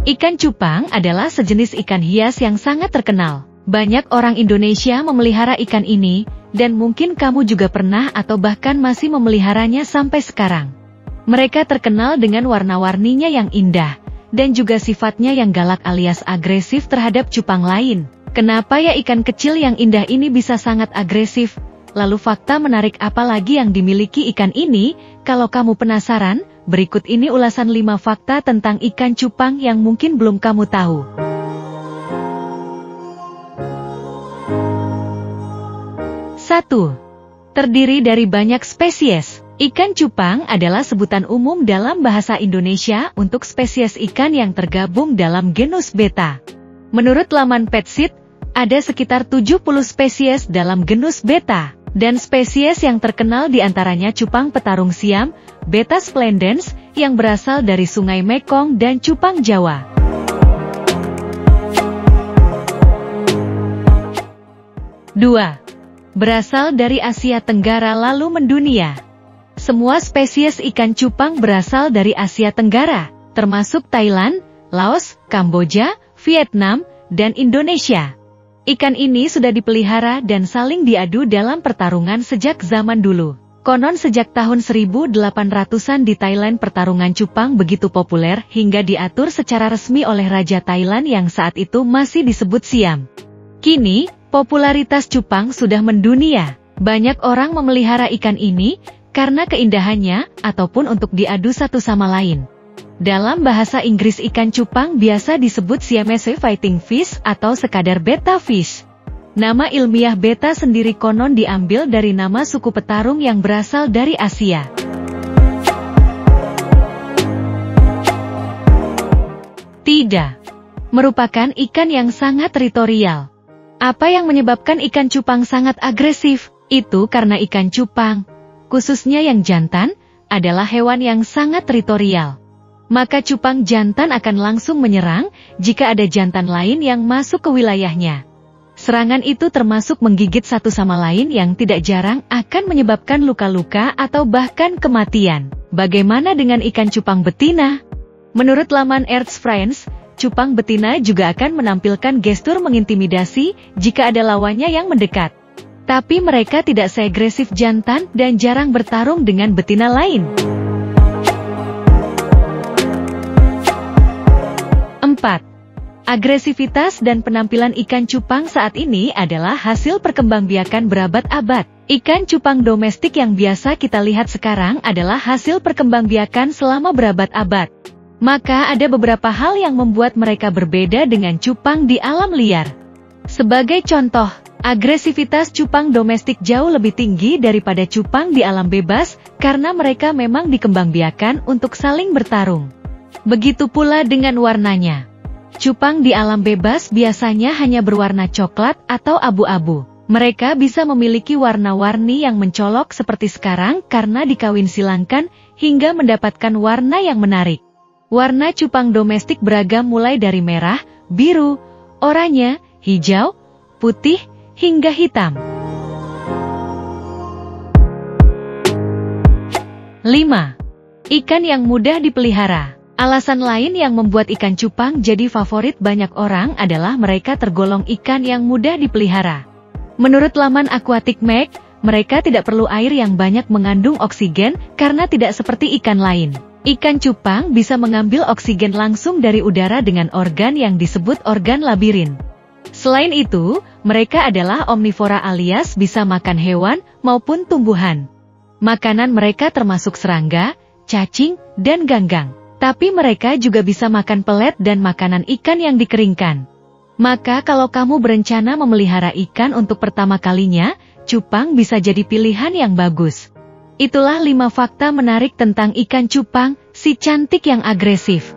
Ikan cupang adalah sejenis ikan hias yang sangat terkenal. Banyak orang Indonesia memelihara ikan ini, dan mungkin kamu juga pernah atau bahkan masih memeliharanya sampai sekarang. Mereka terkenal dengan warna-warninya yang indah, dan juga sifatnya yang galak alias agresif terhadap cupang lain. Kenapa ya ikan kecil yang indah ini bisa sangat agresif? Lalu fakta menarik apa lagi yang dimiliki ikan ini? Kalau kamu penasaran, berikut ini ulasan 5 fakta tentang ikan cupang yang mungkin belum kamu tahu. Satu, Terdiri dari banyak spesies. Ikan cupang adalah sebutan umum dalam bahasa Indonesia untuk spesies ikan yang tergabung dalam genus beta. Menurut laman Petsit, ada sekitar 70 spesies dalam genus beta, dan spesies yang terkenal di antaranya cupang petarung siam, beta splendens, yang berasal dari sungai Mekong dan cupang Jawa. Dua, Berasal dari Asia Tenggara lalu mendunia. Semua spesies ikan cupang berasal dari Asia Tenggara, termasuk Thailand, Laos, Kamboja, Vietnam, dan Indonesia. Ikan ini sudah dipelihara dan saling diadu dalam pertarungan sejak zaman dulu. Konon sejak tahun 1800-an di Thailand pertarungan cupang begitu populer hingga diatur secara resmi oleh Raja Thailand yang saat itu masih disebut Siam. Kini, popularitas cupang sudah mendunia. Banyak orang memelihara ikan ini karena keindahannya ataupun untuk diadu satu sama lain. Dalam bahasa Inggris ikan cupang biasa disebut Siamese fighting fish atau sekadar beta fish. Nama ilmiah beta sendiri konon diambil dari nama suku petarung yang berasal dari Asia. Tidak. Merupakan ikan yang sangat teritorial. Apa yang menyebabkan ikan cupang sangat agresif? Itu karena ikan cupang, khususnya yang jantan, adalah hewan yang sangat teritorial maka cupang jantan akan langsung menyerang jika ada jantan lain yang masuk ke wilayahnya. Serangan itu termasuk menggigit satu sama lain yang tidak jarang akan menyebabkan luka-luka atau bahkan kematian. Bagaimana dengan ikan cupang betina? Menurut laman Earth Friends, cupang betina juga akan menampilkan gestur mengintimidasi jika ada lawannya yang mendekat. Tapi mereka tidak seagresif jantan dan jarang bertarung dengan betina lain. Agresivitas dan penampilan ikan cupang saat ini adalah hasil perkembangbiakan berabad-abad. Ikan cupang domestik yang biasa kita lihat sekarang adalah hasil perkembangbiakan selama berabad-abad. Maka ada beberapa hal yang membuat mereka berbeda dengan cupang di alam liar. Sebagai contoh, agresivitas cupang domestik jauh lebih tinggi daripada cupang di alam bebas karena mereka memang dikembangbiakan untuk saling bertarung. Begitu pula dengan warnanya. Cupang di alam bebas biasanya hanya berwarna coklat atau abu-abu. Mereka bisa memiliki warna-warni yang mencolok seperti sekarang karena dikawin silangkan hingga mendapatkan warna yang menarik. Warna cupang domestik beragam mulai dari merah, biru, oranye, hijau, putih, hingga hitam. 5. Ikan yang mudah dipelihara Alasan lain yang membuat ikan cupang jadi favorit banyak orang adalah mereka tergolong ikan yang mudah dipelihara. Menurut laman Aquatic Mag, mereka tidak perlu air yang banyak mengandung oksigen karena tidak seperti ikan lain. Ikan cupang bisa mengambil oksigen langsung dari udara dengan organ yang disebut organ labirin. Selain itu, mereka adalah omnivora alias bisa makan hewan maupun tumbuhan. Makanan mereka termasuk serangga, cacing, dan ganggang. Tapi mereka juga bisa makan pelet dan makanan ikan yang dikeringkan. Maka kalau kamu berencana memelihara ikan untuk pertama kalinya, cupang bisa jadi pilihan yang bagus. Itulah 5 fakta menarik tentang ikan cupang, si cantik yang agresif.